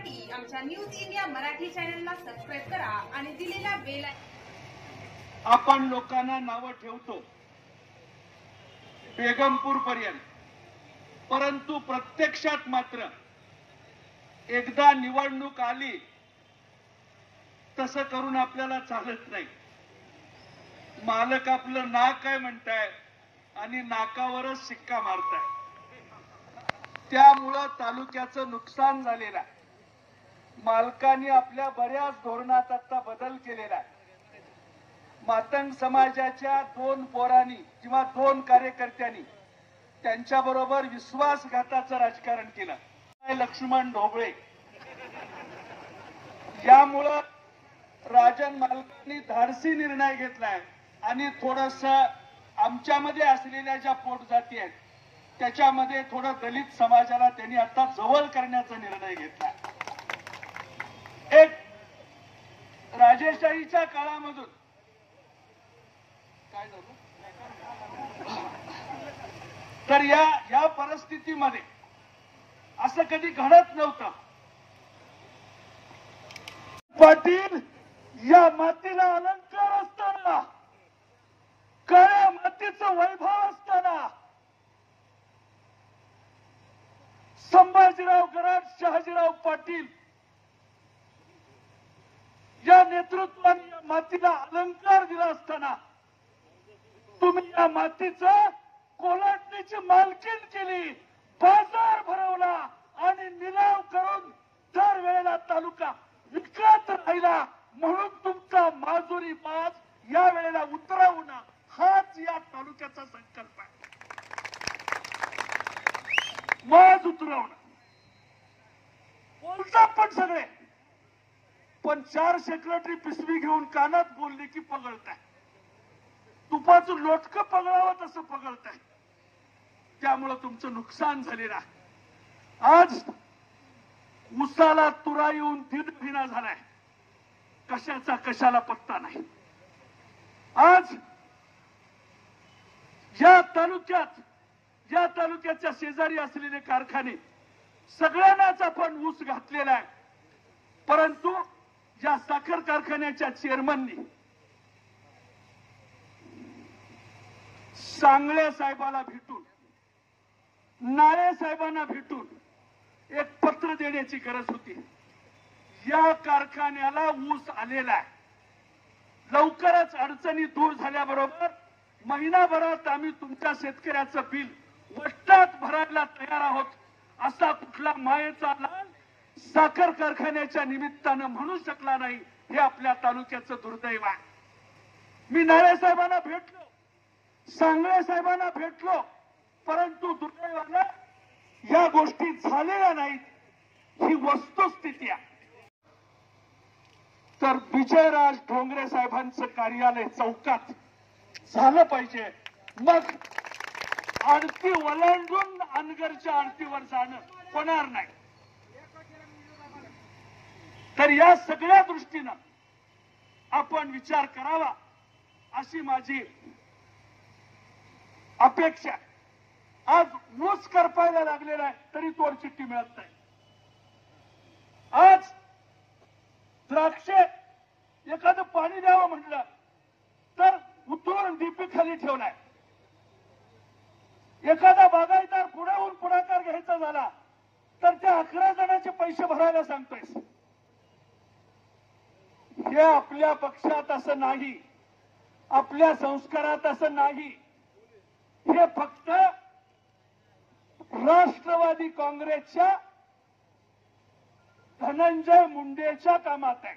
पाहण्यासाठी आमच्या news India Marathi चॅनलला सबस्क्राईब करा आणि दिलेला बेल आपण लोकांना नावं ठेवतो. बेगमपूर पर्यंत. परंतु प्रत्यक्षात मात्र एकदा निवडणूक आली तसं करून आपल्याला चालत नाही. मालक आपलं नाक आहे म्हणताय आणि नाकावरच शिक्का मारताय. त्यामुळं तालुक्याचं नुकसान झालेलं आहे. मालकांनी आपल्या बऱ्याच धोरणात आता बदल केलेला आहे. मातंग समाजाच्या दोन पोरांनी किंवा दोन कार्यकर्त्यांनी त्यांच्या बरोबर विश्वासघाताचं राजकारण केलं. लक्ष्मण ढोबळे? यामुळं राजन मालकांनी धाडसी निर्णय घेतलाय आणि थोडस आमच्यामध्ये असलेल्या ज्या पोटजाती आहेत त्याच्यामध्ये थोडं दलित समाजाला त्यांनी आता जवळ करण्याचा निर्णय घेतला एक राजेशाहीच्या काळामधून. काय झालं? तर या या परिस्थितीमध्ये असं कधी घडत नव्हतं. पाटील या मातीला अलंकार असताना काळ्या मातीचं वैभव असताना संभाजीराव गराड शहाजीराव पाटील या नेतृत्वाने या मातीला अलंकार दिला असताना तुम्ही या मातीच कोलाटणीची मालकीन केली बाजार भरवला आणि निलाव करून दर वेळेला तालुका विकत राहिला म्हणून तुमचा माजुरी बाज या वेळेला उतरवणं हाच या तालुक्याचा संकल्प आहे माज उतरवणं बोलतात पण सगळे पण चार सेक्रेटरी पिशवी घेऊन कानात बोलली की पगळताय. तुपाचं लोटक पगळावं तसं पगळताय. त्यामुळं तुमचं नुकसान झालेलं आहे. आज उसाला तुरा येऊन दीड झालाय. कशाचा कशाला पत्ता नाही. आज या तालुक्यात या तालुक्याच्या शेजारी असलेले कारखाने सगळ्यांनाच आपण ऊस घातलेला आहे. परंतु ज्या साखर कारखान्याच्या चेअरमननी सांगळे साहेबाला भेटून नाळे साहेबांना भेटून एक पत्र देण्याची गरज होती. या कारखान्याला ऊस आलेला आहे. लवकरच अडचणी दूर झाल्याबरोबर महिनाभरात आम्ही तुमच्या शेतकऱ्याचं बिल वष्टात भरायला तयार आहोत असा कुठला मायेचा लाभ साखर कारखान्याच्या निमित्तानं म्हणू शकला नाही हे आपल्या तालुक्याचं दुर्दैव आहे. मी नाळे साहेबांना भेटलो सांगळे साहेबांना भेटलो परंतु दुर्दैवानं या गोष्टी झालेल्या नाहीत ही वस्तुस्थिती आहे. तर विजयराज ढोंगरे साहेबांचं कार्यालय चौकात झालं पाहिजे. मग आरती ओलांडून अनगरच्या आडतीवर जाणं होणार नाही. तर या सगळ्या दृष्टीनं आपण विचार करावा अशी माझी अपेक्षा आज ऊस करपायला लागलेला आहे तरी तोड चिठ्ठी मिळत नाही. आज द्राक्षे एखादं पाणी द्यावं म्हटलं तर उतरून डीपी खाली ठेवलाय. एखादा बागायतदार पुण्याहून पुढाकार घ्यायचा झाला तर त्या अकरा जणांचे पैसे भरायला सांगतोय हे आपल्या पक्षात असं नाही. आपल्या संस्कारात असं नाही. हे फक्त राष्ट्रवादी काँग्रेसच्या धनंजय मुंडेच्या कामात आहे.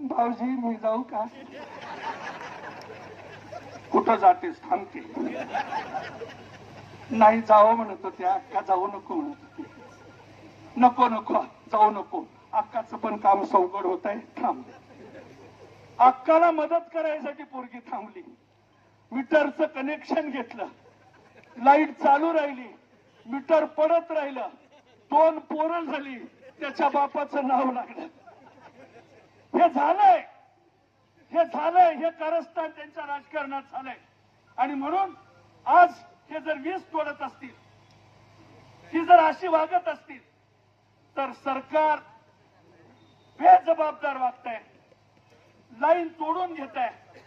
भाऊजी मी जाऊ का? कुठं जातेस? थांबते. नाही जावं म्हणत होत्या. का जाऊ नको म्हणत होते? नको नको. जाऊ नको. अक्काचं पण काम सवगड होत आहे थांबले. अक्काला मदत करायसाठी पोरगी थांबली. मीटरचं कनेक्शन घेतलं. लाइट चालू राहिली. मीटर पडत राहिलं. दोन पोरं झाली. त्याच्या बापाचं नाव लागलं. हे झालंय. हे झालंय. हे कारस्थान त्यांच्या राजकारणात झालंय. आणि म्हणून आज हे जर वीज तोडत असतील ही जर अशी वागत असतील तर सरकार बेजबाबदार वागताय. लाईन तोडून घेत आहे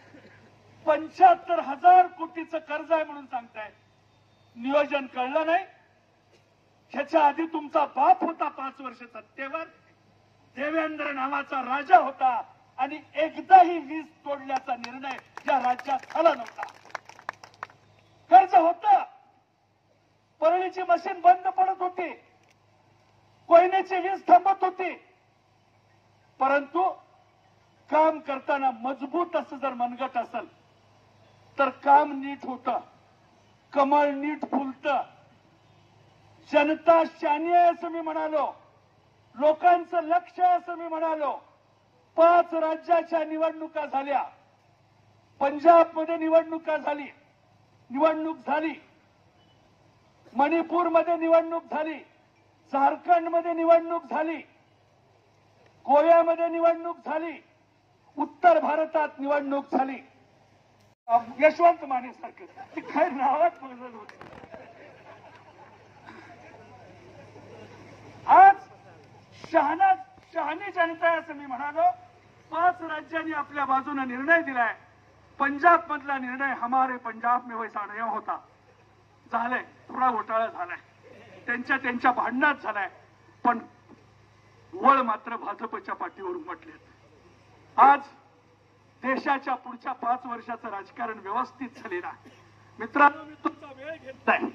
पंच्याहत्तर हजार कोटीचं कर्ज आहे म्हणून सांगताय. नियोजन कळलं नाही. ह्याच्या आधी तुमचा बाप होता पाच वर्ष सत्तेवर. देवेंद्र नावाचा राजा होता. आणि एकदाही वीज तोडल्याचा निर्णय या राज्यात झाला नव्हता. कर्ज होत. परळीची मशीन बंद पडत होती. कोयनेची वीज थांबत होती. परंतु काम करताना मजबूत असं जर मनगट असेल तर काम नीट होत कमळ नीट फुलत. जनता शानी आहे असं मी म्हणालो. लोकांचं लक्ष आहे असं मी म्हणालो. पाच राज्याच्या निवडणुका झाल्या. पंजाबमध्ये निवडणुका झाली. निवडणूक झाली. मणिपूरमध्ये निवडणूक झाली. झारखंडमध्ये निवडणूक झाली. गोव्यामध्ये निवडणूक झाली. उत्तर भारतात निवडणूक झाली. यशवंत माने सारखं ते काय नावात बदल होते. आज शहाणा शहाणी जनता आहे असं मी म्हणालो. पाच राज्यांनी आपल्या बाजूने निर्णय दिलाय. पंजाब मधला निर्णय हमारे पंजाब में वैसा नाही होता. झालंय. थोडा घोटाळा झालाय. त्यांच्या त्यांच्या भांडणात झालाय. पण वळ मात्र भाजपच्या पाठीवर उमटलेत आज देशाच्या पुढच्या पाच वर्षाचं राजकारण व्यवस्थित झालेलं आहे. मित्रांनो मी तुमचा वेळ घेत नाही